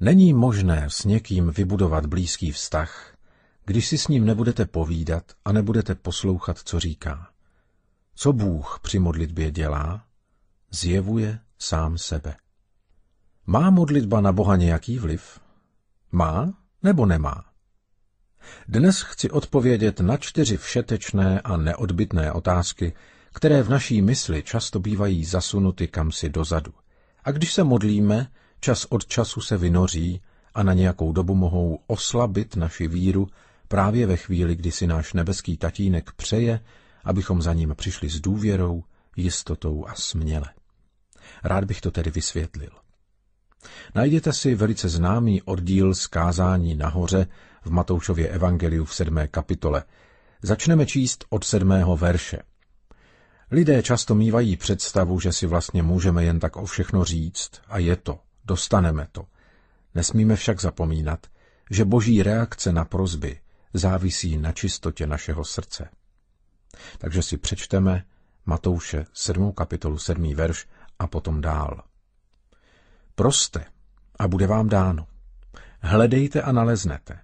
Není možné s někým vybudovat blízký vztah, když si s ním nebudete povídat a nebudete poslouchat, co říká. Co Bůh při modlitbě dělá? Zjevuje sám sebe. Má modlitba na Boha nějaký vliv? Má nebo nemá? Dnes chci odpovědět na čtyři všetečné a neodbitné otázky, které v naší mysli často bývají zasunuty kamsi dozadu. A když se modlíme, čas od času se vynoří a na nějakou dobu mohou oslabit naši víru právě ve chvíli, kdy si náš nebeský tatínek přeje, abychom za ním přišli s důvěrou, jistotou a směle. Rád bych to tedy vysvětlil. Najděte si velice známý oddíl zkázání nahoře v Matoušově evangeliu v sedmé kapitole. Začneme číst od sedmého verše. Lidé často mývají představu, že si vlastně můžeme jen tak o všechno říct a je to, dostaneme to. Nesmíme však zapomínat, že boží reakce na prozby závisí na čistotě našeho srdce. Takže si přečteme Matouše 7. kapitolu 7. verš a potom dál. Proste a bude vám dáno. Hledejte a naleznete.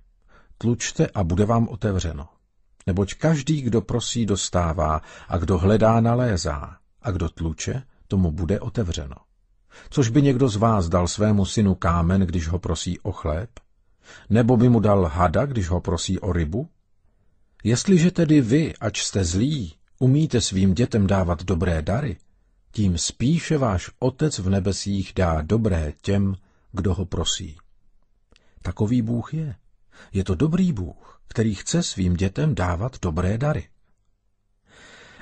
Tlučte a bude vám otevřeno. Neboť každý, kdo prosí, dostává a kdo hledá, nalézá a kdo tluče, tomu bude otevřeno. Což by někdo z vás dal svému synu kámen, když ho prosí o chléb? Nebo by mu dal hada, když ho prosí o rybu? Jestliže tedy vy, ač jste zlí, umíte svým dětem dávat dobré dary, tím spíše váš Otec v nebesích dá dobré těm, kdo ho prosí. Takový Bůh je. Je to dobrý Bůh, který chce svým dětem dávat dobré dary.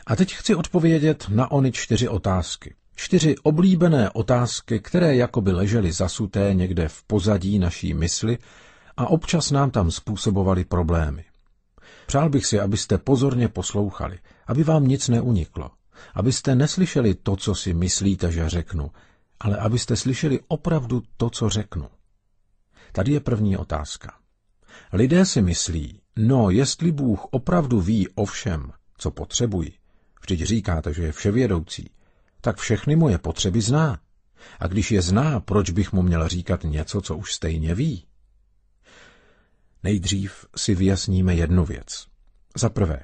A teď chci odpovědět na ony čtyři otázky. Čtyři oblíbené otázky, které jakoby ležely zasuté někde v pozadí naší mysli a občas nám tam způsobovaly problémy. Přál bych si, abyste pozorně poslouchali, aby vám nic neuniklo, abyste neslyšeli to, co si myslíte, že řeknu, ale abyste slyšeli opravdu to, co řeknu. Tady je první otázka. Lidé si myslí, no jestli Bůh opravdu ví o všem, co potřebují, vždyť říkáte, že je vševědoucí, tak všechny moje potřeby zná. A když je zná, proč bych mu měl říkat něco, co už stejně ví? Nejdřív si vyjasníme jednu věc. Za prvé,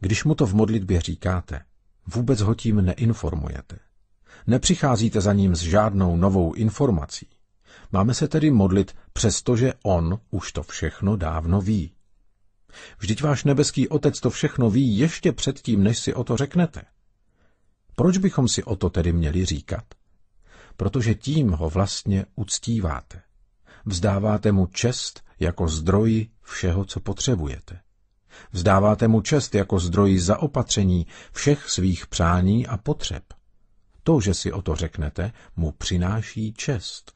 když mu to v modlitbě říkáte, vůbec ho tím neinformujete. Nepřicházíte za ním s žádnou novou informací. Máme se tedy modlit, přestože on už to všechno dávno ví. Vždyť váš nebeský otec to všechno ví ještě předtím, než si o to řeknete. Proč bychom si o to tedy měli říkat? Protože tím ho vlastně uctíváte. Vzdáváte mu čest jako zdroj všeho, co potřebujete. Vzdáváte mu čest jako zdroj zaopatření všech svých přání a potřeb. To, že si o to řeknete, mu přináší čest.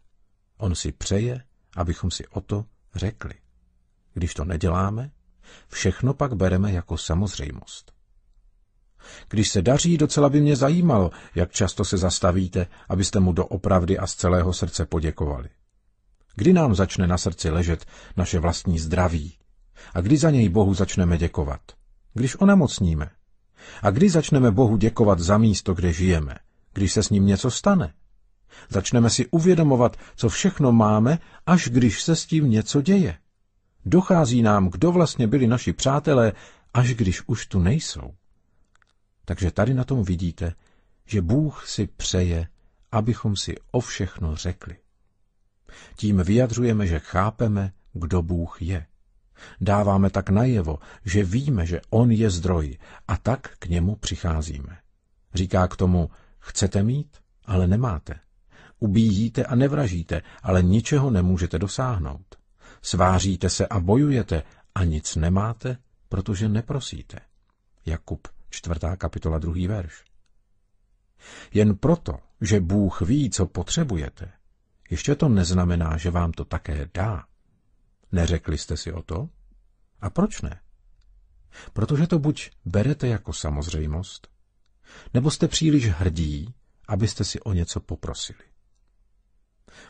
On si přeje, abychom si o to řekli. Když to neděláme, všechno pak bereme jako samozřejmost. Když se daří, docela by mě zajímalo, jak často se zastavíte, abyste mu doopravdy a z celého srdce poděkovali. Kdy nám začne na srdci ležet naše vlastní zdraví? A kdy za něj Bohu začneme děkovat? Když onemocníme. A kdy začneme Bohu děkovat za místo, kde žijeme? Když se s ním něco stane? Začneme si uvědomovat, co všechno máme, až když se s tím něco děje. Dochází nám, kdo vlastně byli naši přátelé, až když už tu nejsou. Takže tady na tom vidíte, že Bůh si přeje, abychom si o všechno řekli. Tím vyjadřujeme, že chápeme, kdo Bůh je. Dáváme tak najevo, že víme, že On je zdroj a tak k němu přicházíme. Říká k tomu, chcete mít, ale nemáte. Ubíjíte a nevražíte, ale ničeho nemůžete dosáhnout. Sváříte se a bojujete a nic nemáte, protože neprosíte. Jakub, čtvrtá kapitola, druhý verš. Jen proto, že Bůh ví, co potřebujete, ještě to neznamená, že vám to také dá. Neřekli jste si o to? A proč ne? Protože to buď berete jako samozřejmost, nebo jste příliš hrdí, abyste si o něco poprosili.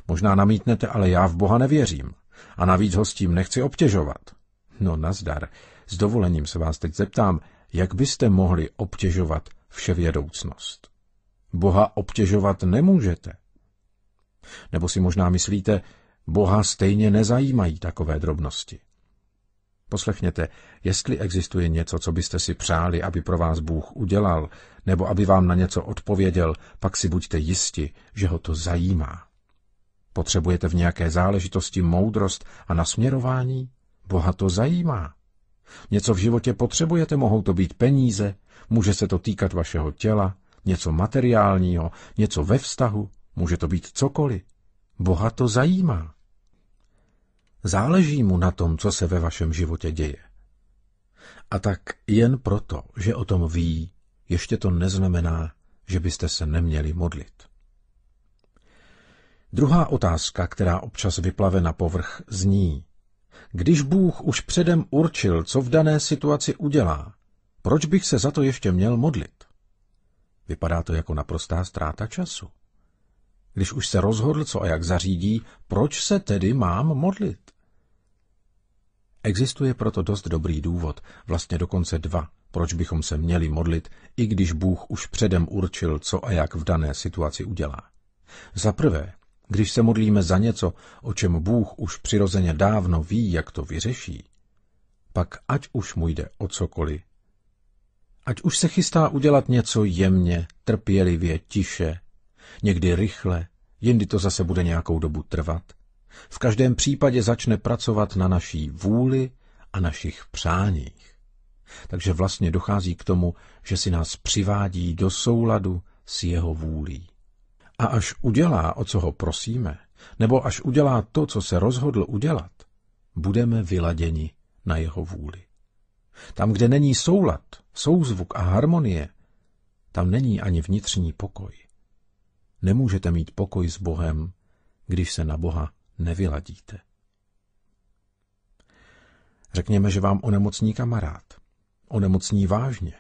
Možná namítnete, ale já v Boha nevěřím a navíc ho s tím nechci obtěžovat. No nazdar, s dovolením se vás teď zeptám, jak byste mohli obtěžovat vševědoucnost. Boha obtěžovat nemůžete. Nebo si možná myslíte, Boha stejně nezajímají takové drobnosti. Poslechněte, jestli existuje něco, co byste si přáli, aby pro vás Bůh udělal, nebo aby vám na něco odpověděl, pak si buďte jisti, že ho to zajímá. Potřebujete v nějaké záležitosti moudrost a nasměrování? Boha to zajímá. Něco v životě potřebujete, mohou to být peníze, může se to týkat vašeho těla, něco materiálního, něco ve vztahu, může to být cokoliv. Boha to zajímá. Záleží mu na tom, co se ve vašem životě děje. A tak jen proto, že o tom ví, ještě to neznamená, že byste se neměli modlit. Druhá otázka, která občas vyplave na povrch, zní, když Bůh už předem určil, co v dané situaci udělá, proč bych se za to ještě měl modlit? Vypadá to jako naprostá ztráta času. Když už se rozhodl, co a jak zařídí, proč se tedy mám modlit? Existuje proto dost dobrý důvod, vlastně dokonce dva, proč bychom se měli modlit, i když Bůh už předem určil, co a jak v dané situaci udělá. Za prvé, když se modlíme za něco, o čem Bůh už přirozeně dávno ví, jak to vyřeší, pak ať už mu jde o cokoliv, ať už se chystá udělat něco jemně, trpělivě, tiše, někdy rychle, jindy to zase bude nějakou dobu trvat, v každém případě začne pracovat na naší vůli a našich přáních. Takže vlastně dochází k tomu, že si nás přivádí do souladu s jeho vůlí. A až udělá, o co ho prosíme, nebo až udělá to, co se rozhodl udělat, budeme vyladěni na jeho vůli. Tam, kde není soulad, souzvuk a harmonie, tam není ani vnitřní pokoj. Nemůžete mít pokoj s Bohem, když se na Boha nevyladíte. Řekněme, že vám onemocní kamarád. Onemocní vážně.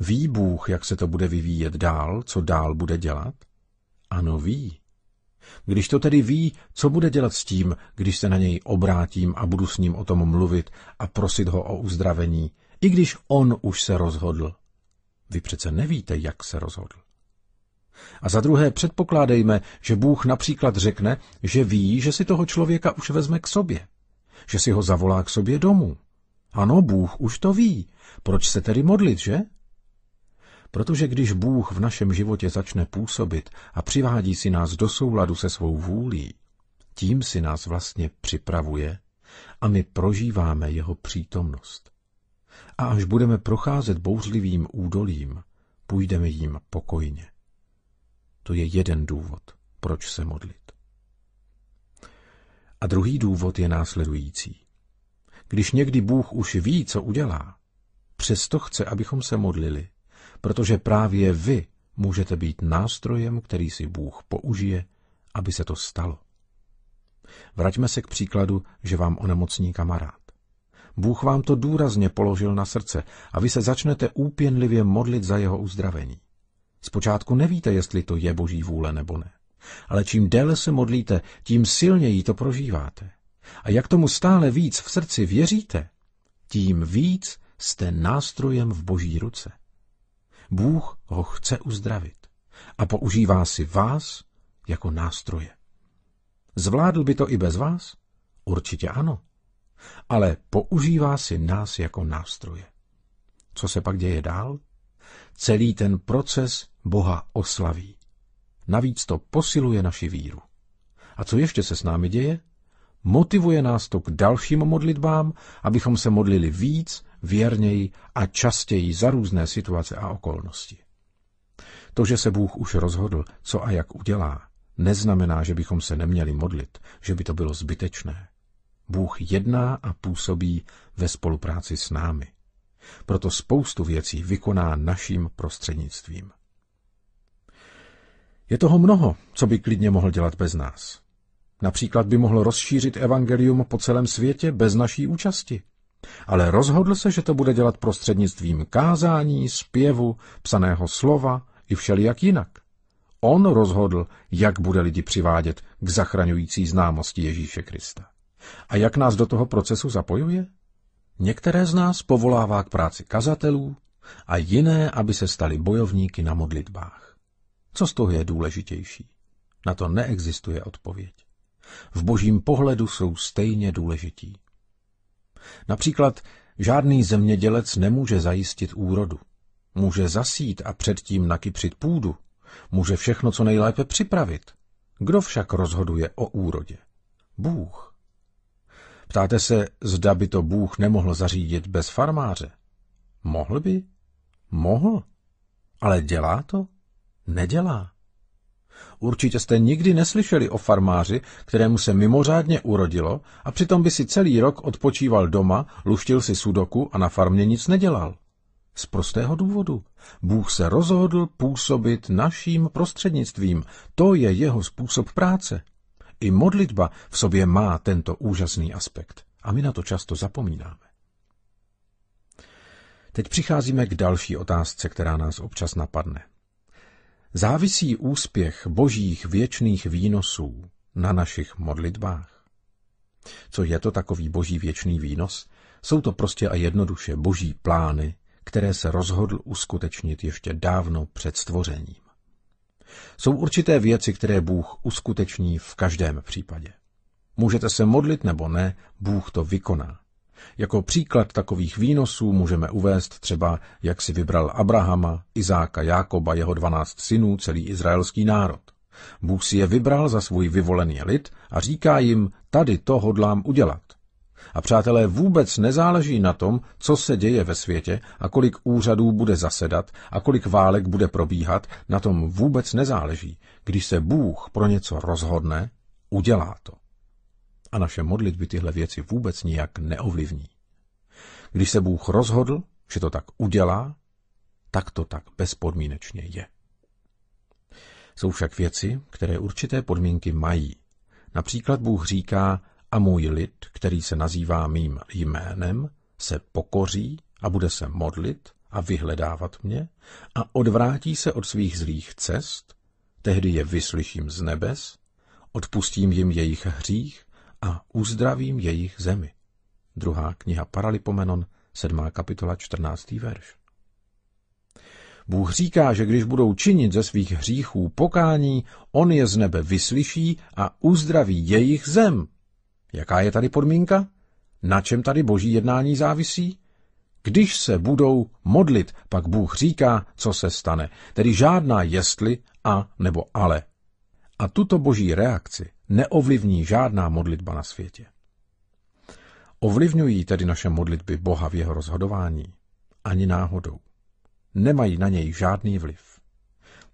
Ví Bůh, jak se to bude vyvíjet dál, co dál bude dělat? Ano, ví. Když to tedy ví, co bude dělat s tím, když se na něj obrátím a budu s ním o tom mluvit a prosit ho o uzdravení, i když on už se rozhodl. Vy přece nevíte, jak se rozhodl. A za druhé předpokládejme, že Bůh například řekne, že ví, že si toho člověka už vezme k sobě, že si ho zavolá k sobě domů. Ano, Bůh už to ví. Proč se tedy modlit, že? Protože když Bůh v našem životě začne působit a přivádí si nás do souladu se svou vůlí, tím si nás vlastně připravuje a my prožíváme jeho přítomnost. A až budeme procházet bouřlivým údolím, půjdeme jim pokojně. To je jeden důvod, proč se modlit. A druhý důvod je následující. Když někdy Bůh už ví, co udělá, přesto chce, abychom se modlili, protože právě vy můžete být nástrojem, který si Bůh použije, aby se to stalo. Vraťme se k příkladu, že vám onemocní kamarád. Bůh vám to důrazně položil na srdce a vy se začnete úpěnlivě modlit za jeho uzdravení. Zpočátku nevíte, jestli to je boží vůle nebo ne. Ale čím déle se modlíte, tím silněji to prožíváte. A jak tomu stále víc v srdci věříte, tím víc jste nástrojem v boží ruce. Bůh ho chce uzdravit a používá si vás jako nástroje. Zvládl by to i bez vás? Určitě ano. Ale používá si nás jako nástroje. Co se pak děje dál? Celý ten proces Boha oslaví. Navíc to posiluje naši víru. A co ještě se s námi děje? Motivuje nás to k dalším modlitbám, abychom se modlili víc, věrněji a častěji za různé situace a okolnosti. To, že se Bůh už rozhodl, co a jak udělá, neznamená, že bychom se neměli modlit, že by to bylo zbytečné. Bůh jedná a působí ve spolupráci s námi. Proto spoustu věcí vykoná naším prostřednictvím. Je toho mnoho, co by klidně mohl dělat bez nás. Například by mohl rozšířit evangelium po celém světě bez naší účasti. Ale rozhodl se, že to bude dělat prostřednictvím kázání, zpěvu, psaného slova i všelijak jinak. On rozhodl, jak bude lidi přivádět k zachraňující známosti Ježíše Krista. A jak nás do toho procesu zapojuje? Některé z nás povolává k práci kazatelů a jiné, aby se stali bojovníky na modlitbách. Co z toho je důležitější? Na to neexistuje odpověď. V božím pohledu jsou stejně důležití. Například žádný zemědělec nemůže zajistit úrodu. Může zasít a předtím nakypřit půdu. Může všechno co nejlépe připravit. Kdo však rozhoduje o úrodě? Bůh. Ptáte se, zda by to Bůh nemohl zařídit bez farmáře? Mohl by? Mohl. Ale dělá to? Nedělá. Určitě jste nikdy neslyšeli o farmáři, kterému se mimořádně urodilo a přitom by si celý rok odpočíval doma, luštil si sudoku a na farmě nic nedělal. Z prostého důvodu. Bůh se rozhodl působit naším prostřednictvím. To je jeho způsob práce. I modlitba v sobě má tento úžasný aspekt. A my na to často zapomínáme. Teď přicházíme k další otázce, která nás občas napadne. Závisí úspěch božích věčných výnosů na našich modlitbách? Co je to takový boží věčný výnos? Jsou to prostě a jednoduše boží plány, které se rozhodl uskutečnit ještě dávno před stvořením. Jsou určité věci, které Bůh uskuteční v každém případě. Můžete se modlit nebo ne, Bůh to vykoná. Jako příklad takových výnosů můžeme uvést třeba, jak si vybral Abrahama, Izáka, Jákoba, jeho dvanáct synů, celý izraelský národ. Bůh si je vybral za svůj vyvolený lid a říká jim, tady to hodlám udělat. A přátelé, vůbec nezáleží na tom, co se děje ve světě a kolik úřadů bude zasedat a kolik válek bude probíhat, na tom vůbec nezáleží. Když se Bůh pro něco rozhodne, udělá to a naše modlitby tyhle věci vůbec nijak neovlivní. Když se Bůh rozhodl, že to tak udělá, tak to tak bezpodmínečně je. Jsou však věci, které určité podmínky mají. Například Bůh říká, a můj lid, který se nazývá mým jménem, se pokoří a bude se modlit a vyhledávat mě a odvrátí se od svých zlých cest, tehdy je vyslyším z nebes, odpustím jim jejich hřích a uzdravím jejich zemi. Druhá kniha Paralipomenon, 7. kapitola, 14. verš. Bůh říká, že když budou činit ze svých hříchů pokání, on je z nebe vyslyší a uzdraví jejich zem. Jaká je tady podmínka? Na čem tady boží jednání závisí? Když se budou modlit, pak Bůh říká, co se stane, tedy žádná jestli a nebo ale. A tuto boží reakci neovlivní žádná modlitba na světě. Ovlivňují tedy naše modlitby Boha v jeho rozhodování? Ani náhodou. Nemají na něj žádný vliv.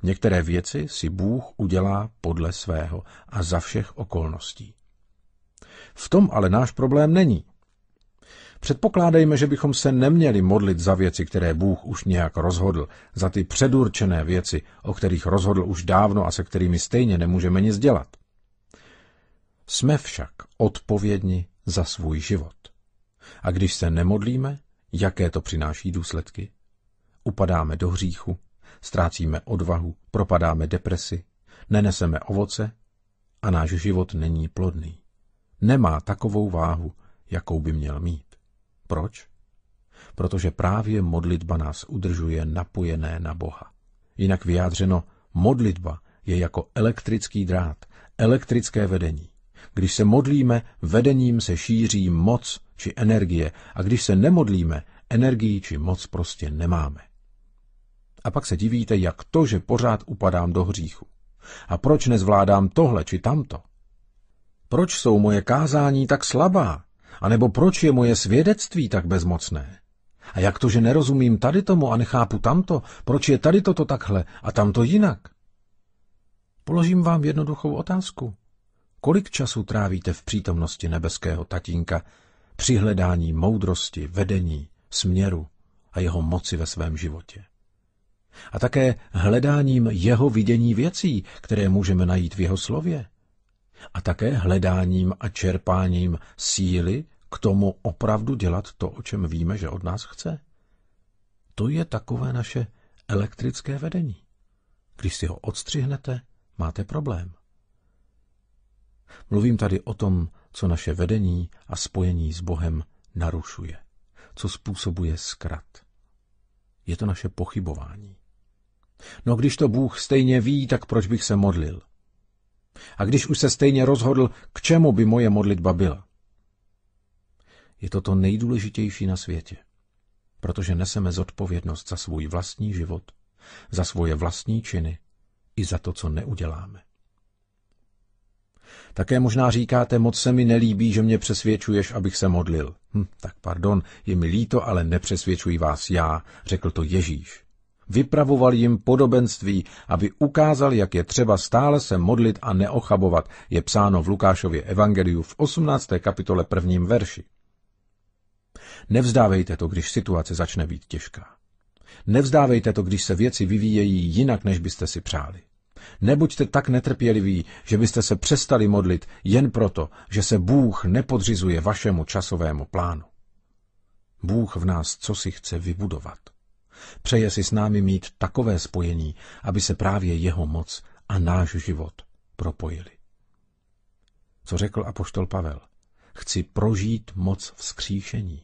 Některé věci si Bůh udělá podle svého a za všech okolností. V tom ale náš problém není. Předpokládejme, že bychom se neměli modlit za věci, které Bůh už nějak rozhodl, za ty předurčené věci, o kterých rozhodl už dávno a se kterými stejně nemůžeme nic dělat. Jsme však odpovědni za svůj život. A když se nemodlíme, jaké to přináší důsledky? Upadáme do hříchu, ztrácíme odvahu, propadáme depresi, neneseme ovoce a náš život není plodný. Nemá takovou váhu, jakou by měl mít. Proč? Protože právě modlitba nás udržuje napojené na Boha. Jinak vyjádřeno, modlitba je jako elektrický drát, elektrické vedení. Když se modlíme, vedením se šíří moc či energie a když se nemodlíme, energii či moc prostě nemáme. A pak se divíte, jak to, že pořád upadám do hříchu. A proč nezvládám tohle či tamto? Proč jsou moje kázání tak slabá? A nebo proč je moje svědectví tak bezmocné? A jak to, že nerozumím tady tomu a nechápu tamto? Proč je tady toto takhle a tamto jinak? Položím vám jednoduchou otázku. Kolik času trávíte v přítomnosti nebeského tatínka při hledání moudrosti, vedení, směru a jeho moci ve svém životě? A také hledáním jeho vidění věcí, které můžeme najít v jeho slově. A také hledáním a čerpáním síly k tomu opravdu dělat to, o čem víme, že od nás chce. To je takové naše elektrické vedení. Když si ho odstřihnete, máte problém. Mluvím tady o tom, co naše vedení a spojení s Bohem narušuje, co způsobuje zkrat. Je to naše pochybování. No když to Bůh stejně ví, tak proč bych se modlil? A když už se stejně rozhodl, k čemu by moje modlitba byla? Je to to nejdůležitější na světě, protože neseme zodpovědnost za svůj vlastní život, za svoje vlastní činy i za to, co neuděláme. Také možná říkáte, moc se mi nelíbí, že mě přesvědčuješ, abych se modlil. Hm, tak pardon, je mi líto, ale nepřesvědčuji vás já, řekl to Ježíš. Vypravoval jim podobenství, aby ukázal, jak je třeba stále se modlit a neochabovat, je psáno v Lukášově evangeliu v 18. kapitole prvním verši. Nevzdávejte to, když situace začne být těžká. Nevzdávejte to, když se věci vyvíjejí jinak, než byste si přáli. Nebuďte tak netrpěliví, že byste se přestali modlit jen proto, že se Bůh nepodřizuje vašemu časovému plánu. Bůh v nás co si chce vybudovat. Přeje si s námi mít takové spojení, aby se právě jeho moc a náš život propojili. Co řekl apoštol Pavel? Chci prožít moc vzkříšení.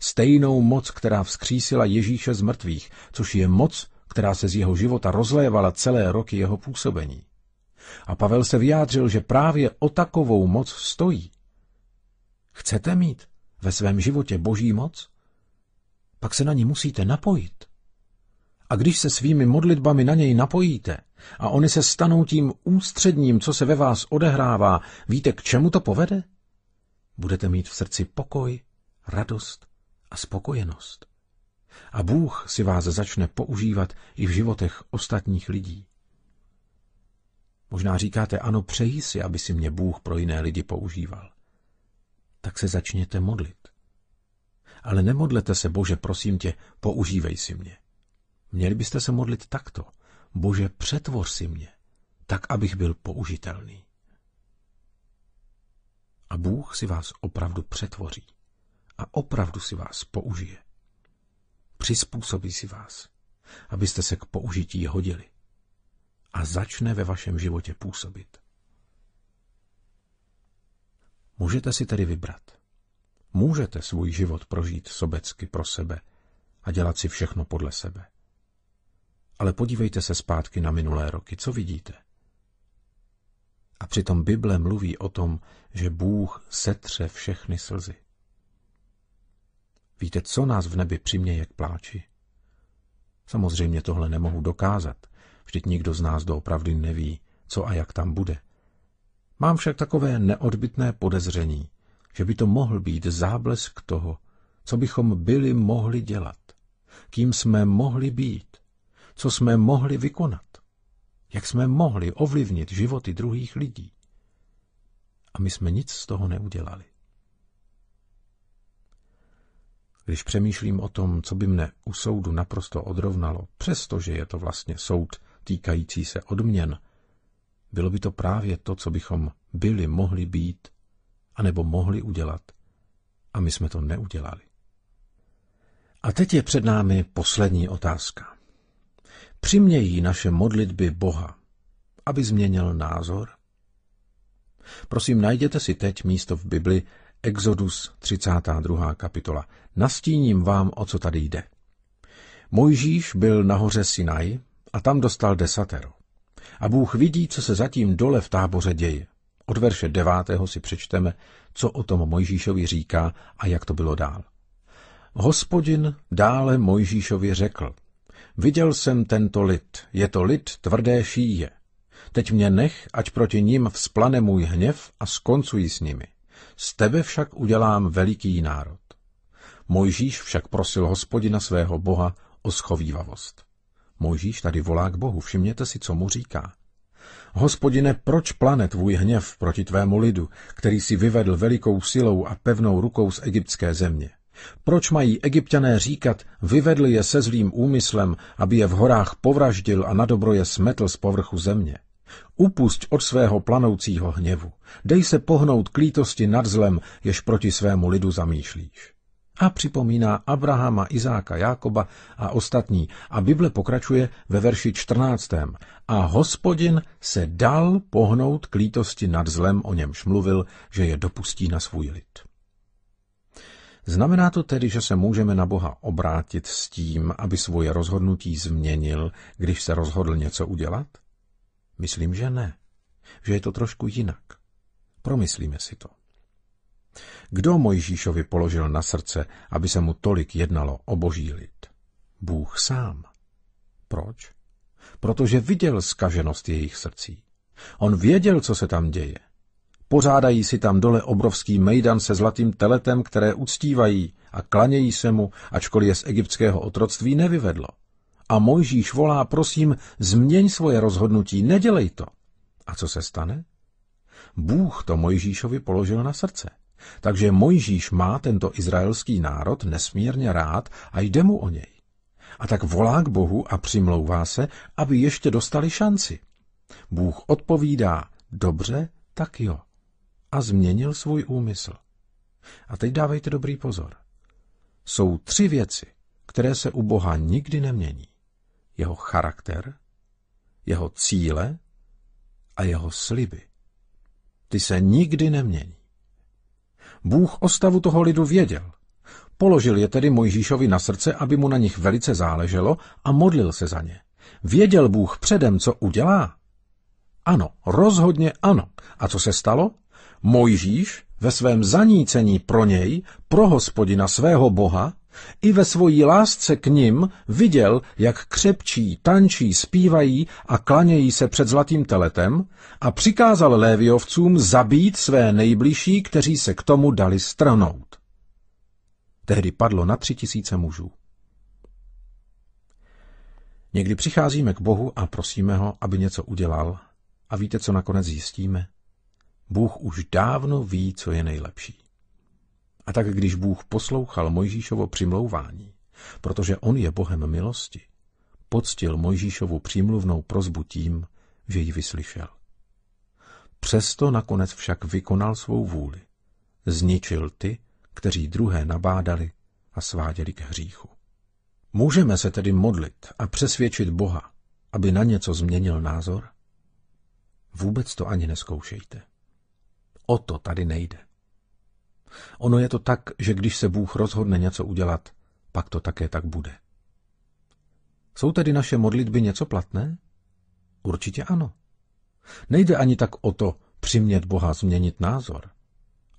Stejnou moc, která vzkřísila Ježíše z mrtvých, což je moc, která se z jeho života rozlévala celé roky jeho působení. A Pavel se vyjádřil, že právě o takovou moc stojí. Chcete mít ve svém životě boží moc? Pak se na ní musíte napojit. A když se svými modlitbami na něj napojíte a oni se stanou tím ústředním, co se ve vás odehrává, víte, k čemu to povede? Budete mít v srdci pokoj, radost a spokojenost a Bůh si vás začne používat i v životech ostatních lidí. Možná říkáte, ano, přeji si, aby si mě Bůh pro jiné lidi používal. Tak se začněte modlit. Ale nemodlete se, Bože, prosím tě, používej si mě. Měli byste se modlit takto. Bože, přetvoř si mě, tak, abych byl použitelný. A Bůh si vás opravdu přetvoří a opravdu si vás použije přizpůsobí si vás, abyste se k použití hodili a začne ve vašem životě působit. Můžete si tedy vybrat. Můžete svůj život prožít sobecky pro sebe a dělat si všechno podle sebe. Ale podívejte se zpátky na minulé roky, co vidíte? A přitom Bible mluví o tom, že Bůh setře všechny slzy. Víte, co nás v nebi přiměje k pláči? Samozřejmě tohle nemohu dokázat, vždyť nikdo z nás doopravdy neví, co a jak tam bude. Mám však takové neodbitné podezření, že by to mohl být záblesk toho, co bychom byli mohli dělat, kým jsme mohli být, co jsme mohli vykonat, jak jsme mohli ovlivnit životy druhých lidí. A my jsme nic z toho neudělali. Když přemýšlím o tom, co by mne u soudu naprosto odrovnalo, přestože je to vlastně soud týkající se odměn, bylo by to právě to, co bychom byli mohli být, anebo mohli udělat. A my jsme to neudělali. A teď je před námi poslední otázka. Přimějí naše modlitby Boha, aby změnil názor? Prosím, najděte si teď místo v Bibli, Exodus 32. kapitola. Nastíním vám, o co tady jde. Mojžíš byl nahoře Sinaj a tam dostal desatero. A Bůh vidí, co se zatím dole v táboře děje. Od verše devátého si přečteme, co o tom Mojžíšovi říká a jak to bylo dál. Hospodin dále Mojžíšovi řekl, viděl jsem tento lid, je to lid tvrdé šíje. Teď mě nech, ať proti ním vzplane můj hněv a skoncuji s nimi. Z tebe však udělám veliký národ. Mojžíš však prosil hospodina svého boha o schovývavost. Mojžíš tady volá k Bohu, všimněte si, co mu říká. Hospodine, proč plane tvůj hněv proti tvému lidu, který si vyvedl velikou silou a pevnou rukou z egyptské země? Proč mají egyptiané říkat, vyvedl je se zlým úmyslem, aby je v horách povraždil a na dobro je smetl z povrchu země? Upusť od svého planoucího hněvu. Dej se pohnout k lítosti nad zlem, jež proti svému lidu zamýšlíš. A připomíná Abrahama, Izáka, Jákoba a ostatní. A Bible pokračuje ve verši 14. A hospodin se dal pohnout k lítosti nad zlem, o němž mluvil, že je dopustí na svůj lid. Znamená to tedy, že se můžeme na Boha obrátit s tím, aby svoje rozhodnutí změnil, když se rozhodl něco udělat? Myslím, že ne. že je to trošku jinak. Promyslíme si to. Kdo Mojžíšovi položil na srdce, aby se mu tolik jednalo o boží lid? Bůh sám. Proč? Protože viděl skaženost jejich srdcí. On věděl, co se tam děje. Pořádají si tam dole obrovský mejdan se zlatým teletem, které uctívají a klanějí se mu, ačkoliv je z egyptského otroctví nevyvedlo. A Mojžíš volá, prosím, změň svoje rozhodnutí, nedělej to. A co se stane? Bůh to Mojžíšovi položil na srdce. Takže Mojžíš má tento izraelský národ nesmírně rád a jde mu o něj. A tak volá k Bohu a přimlouvá se, aby ještě dostali šanci. Bůh odpovídá, dobře, tak jo. A změnil svůj úmysl. A teď dávejte dobrý pozor. Jsou tři věci, které se u Boha nikdy nemění. Jeho charakter, jeho cíle a jeho sliby. Ty se nikdy nemění. Bůh o stavu toho lidu věděl. Položil je tedy Mojžíšovi na srdce, aby mu na nich velice záleželo a modlil se za ně. Věděl Bůh předem, co udělá? Ano, rozhodně ano. A co se stalo? Mojžíš ve svém zanícení pro něj, pro hospodina svého boha, i ve svojí lásce k nim viděl, jak křepčí, tančí, zpívají a klanějí se před zlatým teletem a přikázal léviovcům zabít své nejbližší, kteří se k tomu dali stranout. Tehdy padlo na tři tisíce mužů. Někdy přicházíme k Bohu a prosíme ho, aby něco udělal a víte, co nakonec zjistíme? Bůh už dávno ví, co je nejlepší. A tak když Bůh poslouchal Mojžíšovo přimlouvání, protože on je Bohem milosti, poctil Mojžíšovu přímluvnou prozbu tím, že ji vyslyšel. Přesto nakonec však vykonal svou vůli. Zničil ty, kteří druhé nabádali a sváděli k hříchu. Můžeme se tedy modlit a přesvědčit Boha, aby na něco změnil názor? Vůbec to ani neskoušejte. O to tady nejde. Ono je to tak, že když se Bůh rozhodne něco udělat, pak to také tak bude. Jsou tedy naše modlitby něco platné? Určitě ano. Nejde ani tak o to přimět Boha změnit názor,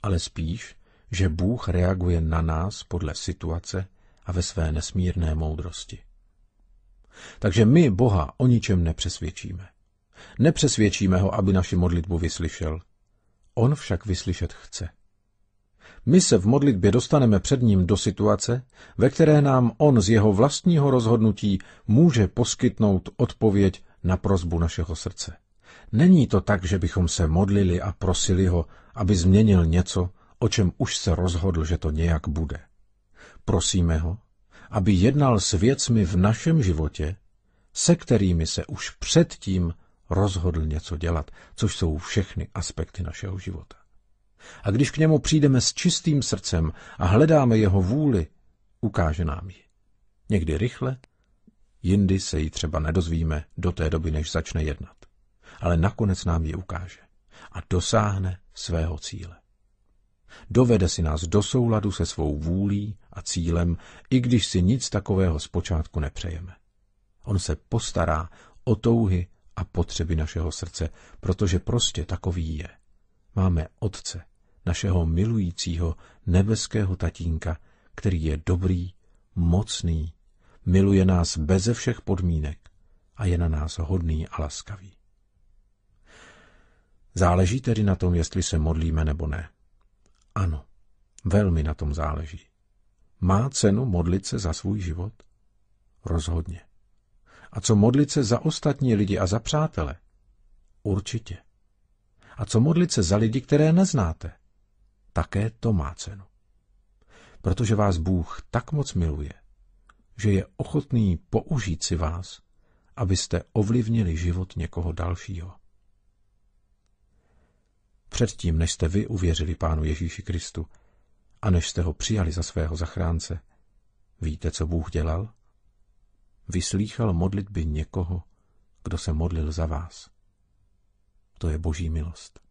ale spíš, že Bůh reaguje na nás podle situace a ve své nesmírné moudrosti. Takže my Boha o ničem nepřesvědčíme. Nepřesvědčíme ho, aby naši modlitbu vyslyšel. On však vyslyšet chce. My se v modlitbě dostaneme před ním do situace, ve které nám on z jeho vlastního rozhodnutí může poskytnout odpověď na prozbu našeho srdce. Není to tak, že bychom se modlili a prosili ho, aby změnil něco, o čem už se rozhodl, že to nějak bude. Prosíme ho, aby jednal s věcmi v našem životě, se kterými se už předtím rozhodl něco dělat, což jsou všechny aspekty našeho života. A když k němu přijdeme s čistým srdcem a hledáme jeho vůli, ukáže nám ji. Někdy rychle, jindy se ji třeba nedozvíme do té doby, než začne jednat. Ale nakonec nám ji ukáže a dosáhne svého cíle. Dovede si nás do souladu se svou vůlí a cílem, i když si nic takového zpočátku nepřejeme. On se postará o touhy a potřeby našeho srdce, protože prostě takový je. Máme Otce, našeho milujícího nebeského tatínka, který je dobrý, mocný, miluje nás beze všech podmínek a je na nás hodný a laskavý. Záleží tedy na tom, jestli se modlíme nebo ne. Ano, velmi na tom záleží. Má cenu modlit se za svůj život? Rozhodně. A co modlit se za ostatní lidi a za přátele? Určitě. A co modlit se za lidi, které neznáte? Také to má cenu. Protože vás Bůh tak moc miluje, že je ochotný použít si vás, abyste ovlivnili život někoho dalšího. Předtím, než jste vy uvěřili Pánu Ježíši Kristu a než jste ho přijali za svého zachránce, víte, co Bůh dělal? Vyslýchal modlitby někoho, kdo se modlil za vás. To je boží milost.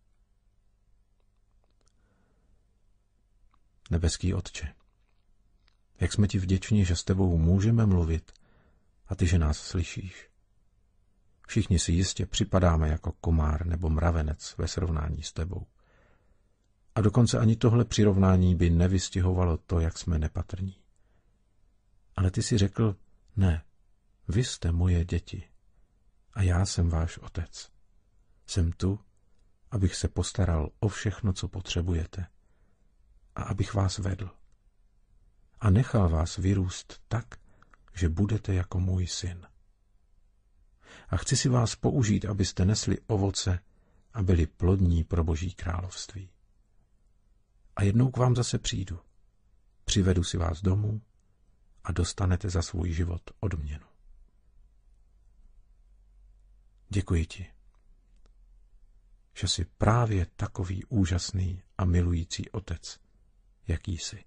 Nebeský Otče, jak jsme ti vděční, že s tebou můžeme mluvit a ty, že nás slyšíš. Všichni si jistě připadáme jako komár nebo mravenec ve srovnání s tebou. A dokonce ani tohle přirovnání by nevystihovalo to, jak jsme nepatrní. Ale ty si řekl, ne, vy jste moje děti a já jsem váš otec. Jsem tu, abych se postaral o všechno, co potřebujete a abych vás vedl. A nechal vás vyrůst tak, že budete jako můj syn. A chci si vás použít, abyste nesli ovoce a byli plodní pro Boží království. A jednou k vám zase přijdu. Přivedu si vás domů a dostanete za svůj život odměnu. Děkuji ti, že jsi právě takový úžasný a milující otec, jaký jsi.